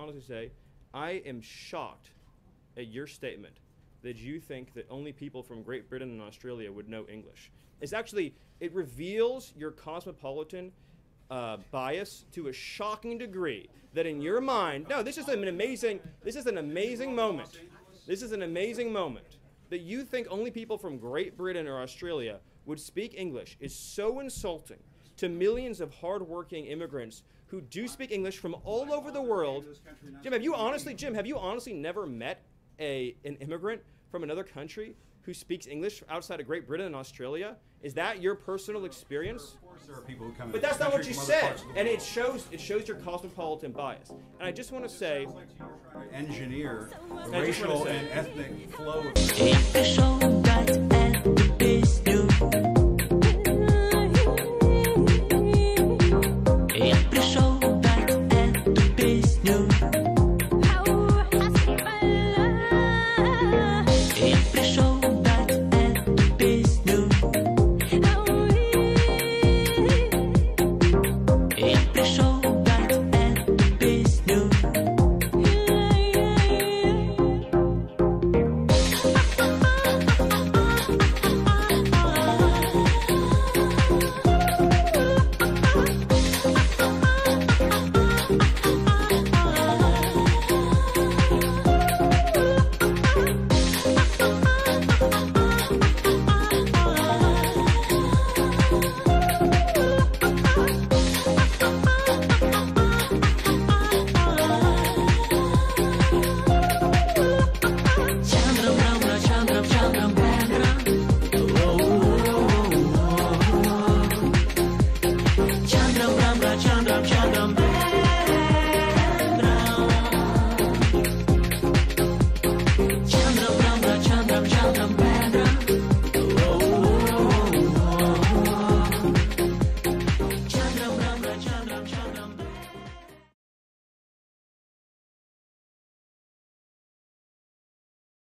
honestly say, I am shocked at your statement that you think that only people from Great Britain and Australia would know English. It's actually it reveals your cosmopolitan uh, bias to a shocking degree that in your mind, no, this is an amazing, this is an amazing moment. This is an amazing moment that you think only people from Great Britain or Australia would speak English is so insulting to millions of hardworking immigrants who do speak English from all over the world. Jim, have you honestly, Jim, have you honestly never met a an immigrant from another country who speaks English outside of Great Britain and Australia? Is that your personal experience? Of course, there are people who come. But that's not what you said, parts of the and it shows it shows your cosmopolitan bias. And I just want to say, engineer I racial and ethnic flow.